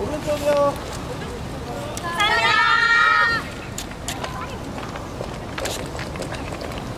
오른쪽이요.